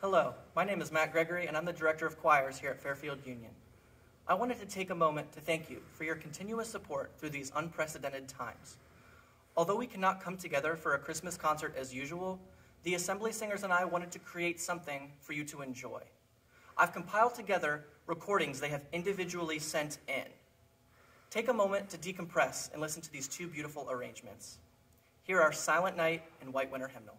Hello, my name is Matt Gregory, and I'm the Director of Choirs here at Fairfield Union. I wanted to take a moment to thank you for your continuous support through these unprecedented times. Although we cannot come together for a Christmas concert as usual, the Assembly Singers and I wanted to create something for you to enjoy. I've compiled together recordings they have individually sent in. Take a moment to decompress and listen to these two beautiful arrangements. Here are Silent Night and White Winter Hymnal.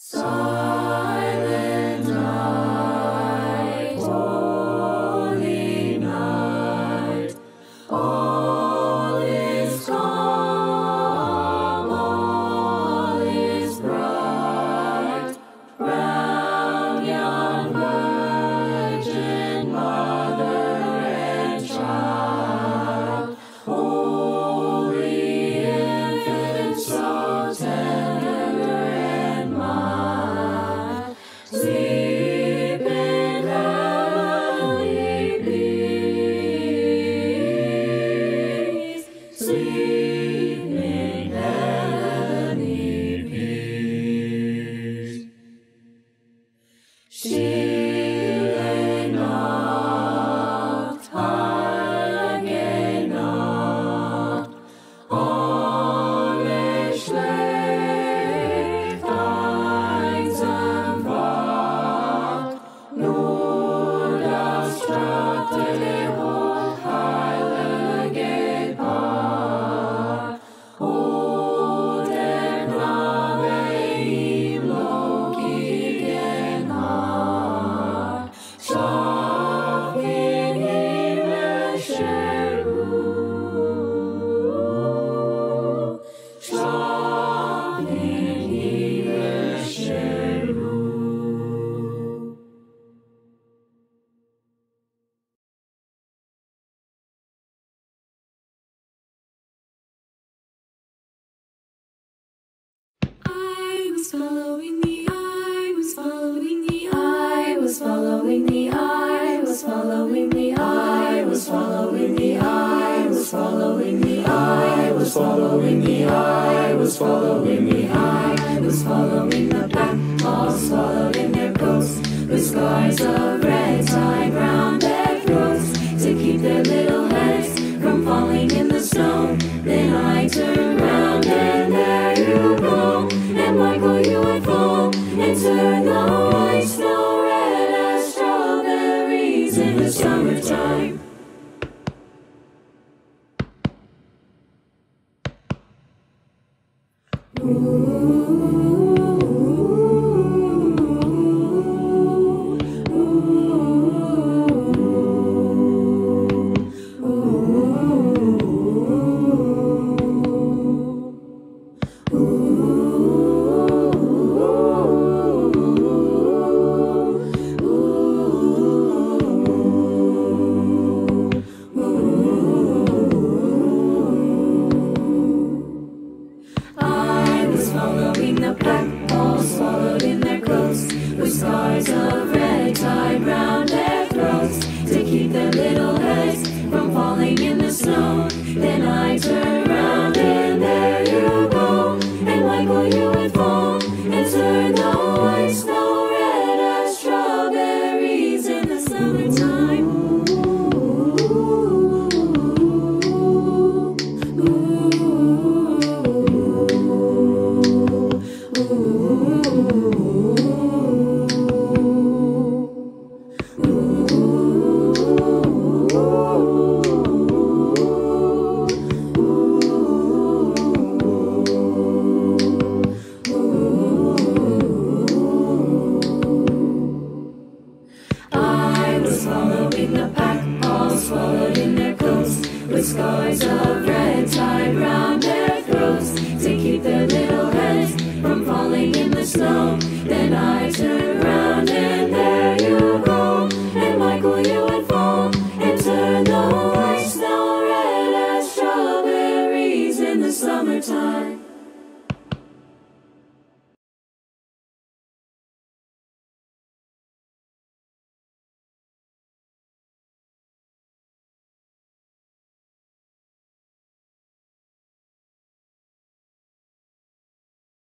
So following the I was following the I was following the I was following the I was following the I was following the I was following the I was following the I was following the pack all swallowed in their coats with scars of Ooh. of red tie round their throats to keep their little heads from falling in the snow. Then I turn round and there you go, and Michael, you would fall and turn the white snow red as strawberries in the summertime.